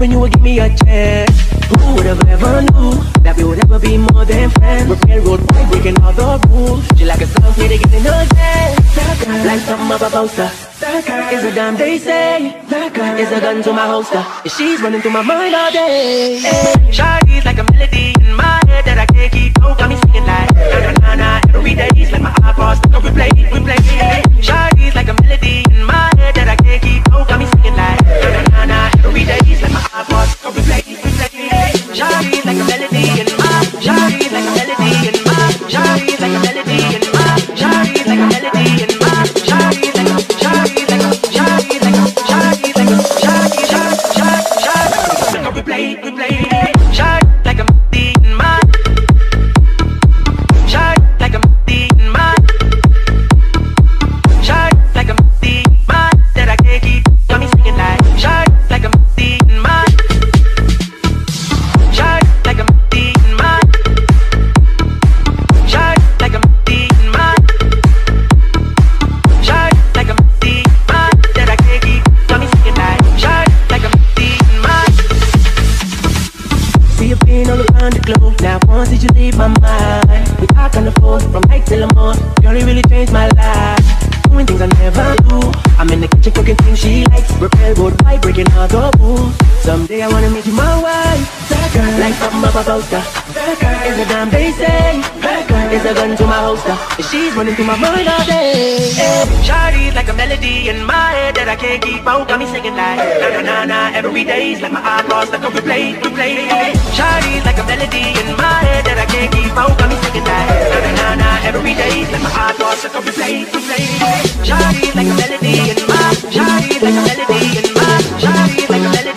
hoping you would give me a chance. Who would have ever knew that we would ever be more than friends? We're playing road boy, breaking all the rules. She like a song, here to get in again. Like something of a poster. Is a damn they say. Is a gun to my holster. And she's running through my mind all day. Hey. Shawty's like a melody in my head that I can't keep. Oh, got me singing like na na na na every day. It's like my iPod stuck on replay, the phone from night till the morning. Girl, you really changed my life. Doing things I never do. I'm in the kitchen cooking things she likes. Repel road fight, breaking all the rules. Someday I wanna make you my wife. That girl, like up about girl is a damn they say. Girl is a gun to my holster. She's running through my mind all day. Hey. Shawty's like a melody in my head that I can't keep out. Got me singing like na na na na every day. It's like my iPod stuck on replay, replay. Shawty's like a melody in my head that I can't keep out. Got me singing like na na na na every day. It's like my iPod stuck on replay, replay. Shawty's like a melody in my. Shawty's like a melody in my. Shawty's like a melody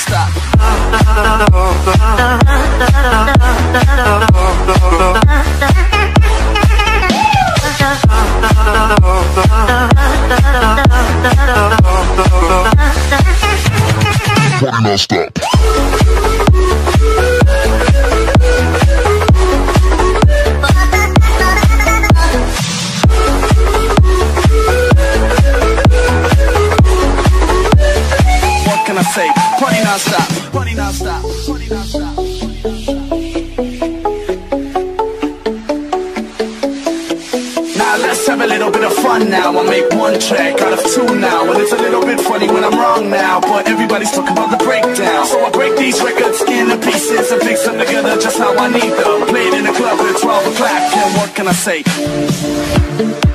non-stop Party non-stop funny when I'm wrong now But everybody's talking about the breakdown So I break these records into pieces And fix them together just how I need them Played in a club at 12 o'clock And what can I say?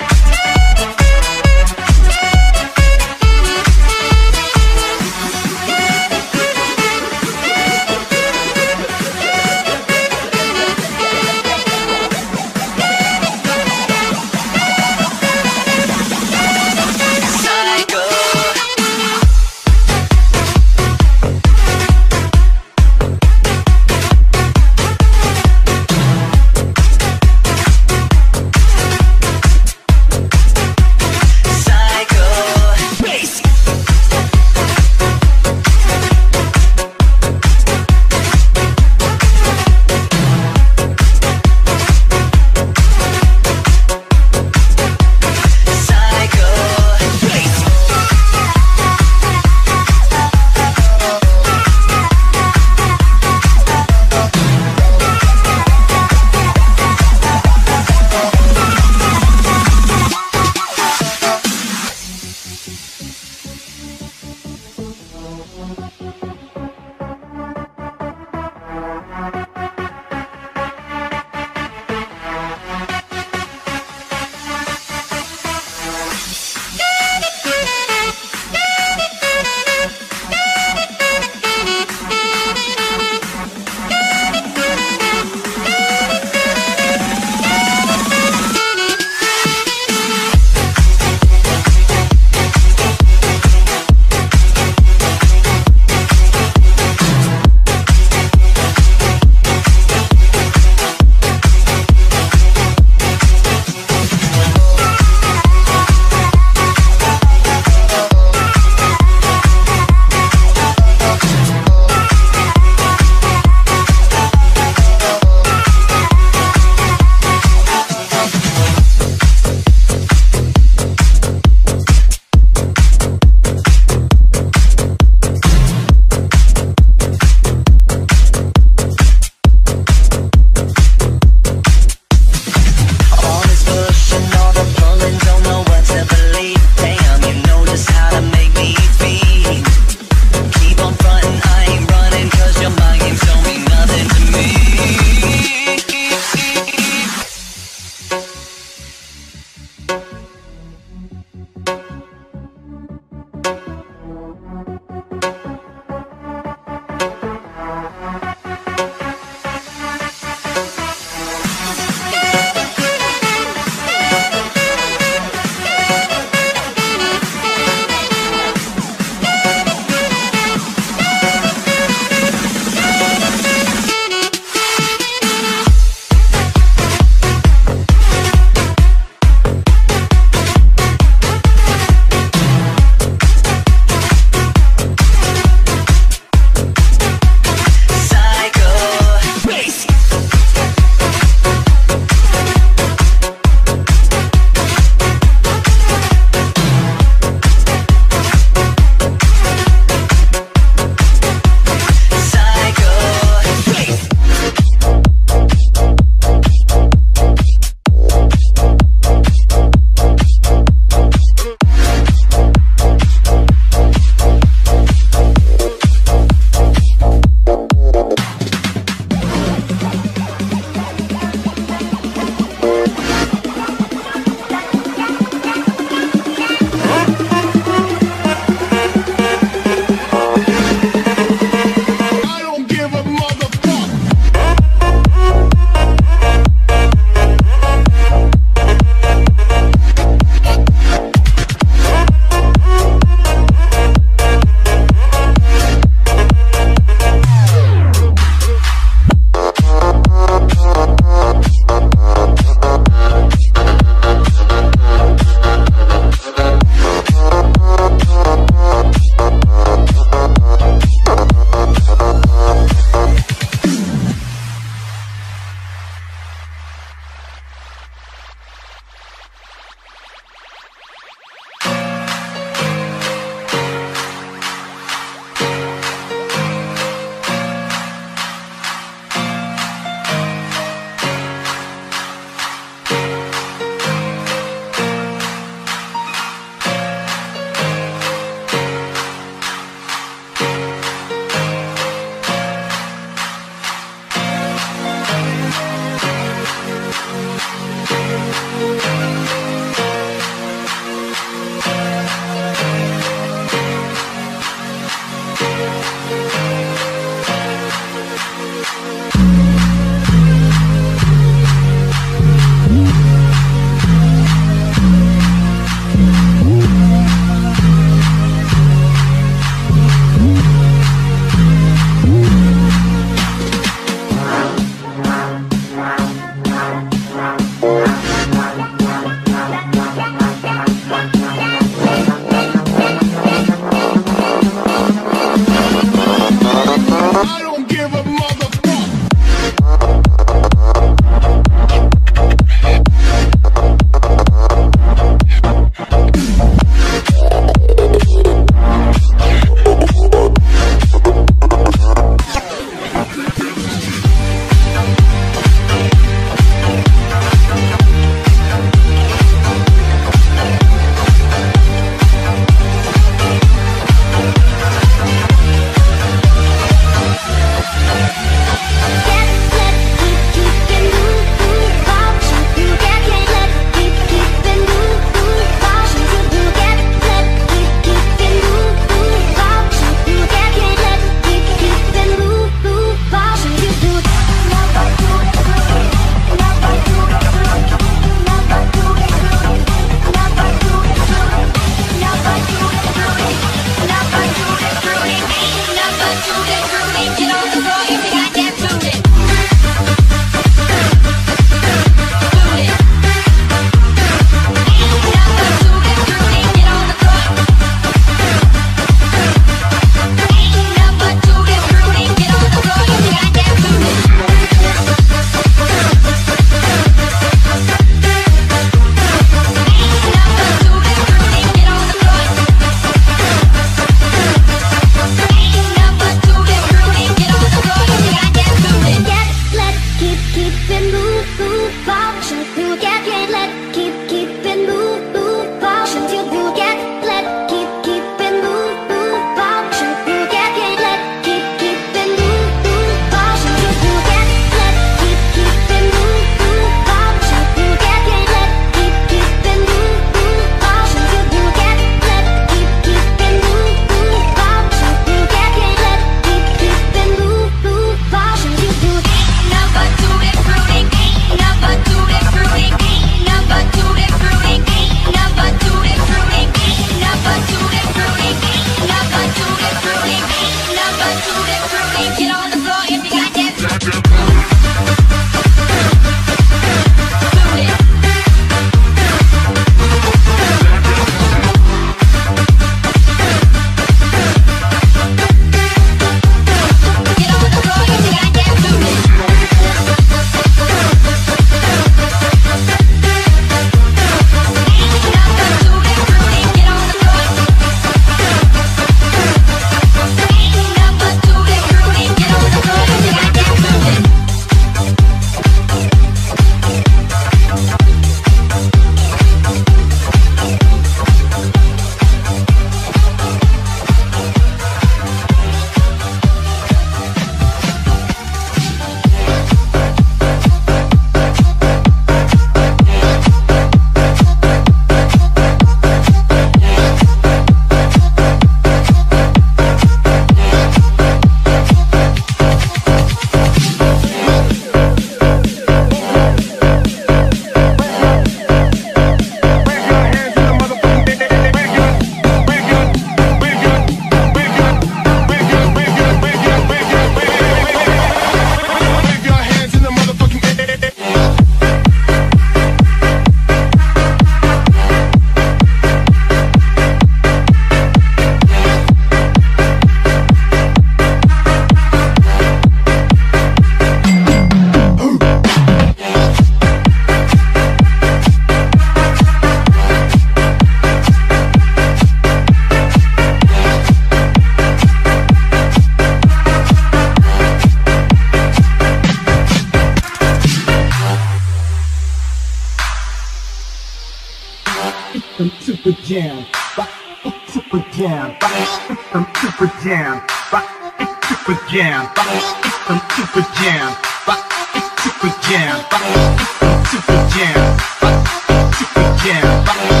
Bye.